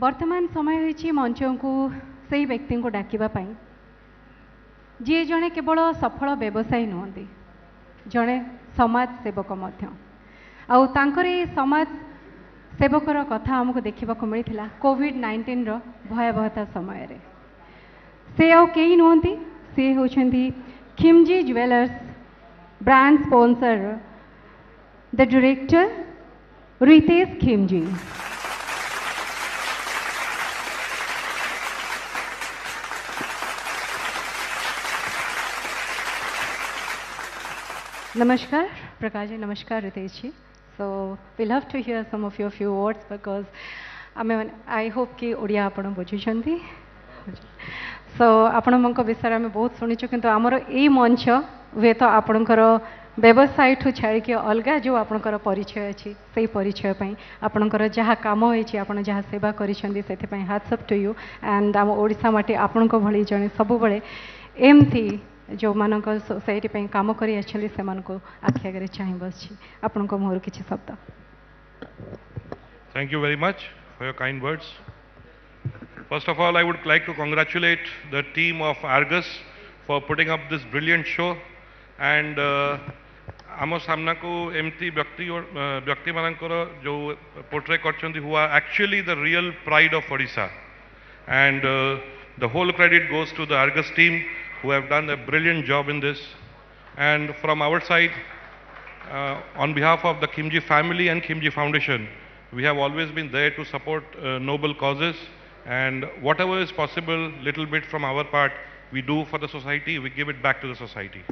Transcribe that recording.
बर्तमान समय होंच को से व्यक्ति को डाकवाई जी जड़े केवल सफल व्यवसायी नुहति जड़े समाज सेवक आर समाज सेवकर कथा आमको देखा मिलता कोविड नाइंटीन रयावहता समय रे। से आई नुहति सी हूँ Khimji jewellers brand sponsor the director Ritesh Khimji Namaskar, Prakash Namaskar, Ritesh ji. So we love to hear some of your few words because I mean, I hope कि ଓଡ଼ିଆ ଆପଣ ବୁଝୁଛନ୍ତି ସୋ ଆପଣମାନଙ୍କ ବିଷୟରେ ଆମେ ବହୁତ ଶୁଣିଛୁ କିନ୍ତୁ ଆମର ଏଇ ମଞ୍ଚ ହୁଏତ ଆପଣଙ୍କର ବ୍ୟବସାୟଠୁ ଛାଡ଼ିକି ଅଲଗା ଯେଉଁ ଆପଣଙ୍କର ପରିଚୟ ଅଛି ସେଇ ପରିଚୟ ପାଇଁ ଆପଣଙ୍କର ଯାହା କାମ ହେଇଛି ଆପଣ ଯାହା ସେବା କରିଛନ୍ତି ସେଥିପାଇଁ ହାଟ୍ସଅପ୍ ଟୁ ୟୁ ଆଣ୍ଡ ଆମ ଓଡ଼ିଶା ମାଟି ଆପଣଙ୍କ ଭଳି ଜଣେ ସବୁବେଳେ ଏମିତି जो मान सोसाइटी कम कर आखि आगे चाह बस आपण कि शब्द thank you very much for your kind words first of all I would like to congratulate the team of Argus for putting up this brilliant show and आम सामना को एमती व्यक्ति व्यक्ति मान जो पोर्ट्रे कर actually the real pride of Odisha and the whole credit goes to the Argus team who have done a brilliant job in this. And from our side, uh, on behalf of the Kimji family and Kimji Foundation, we have always been there to support uh, noble causes. And whatever is possible, little bit from our part, we do for the society, we give it back to the society.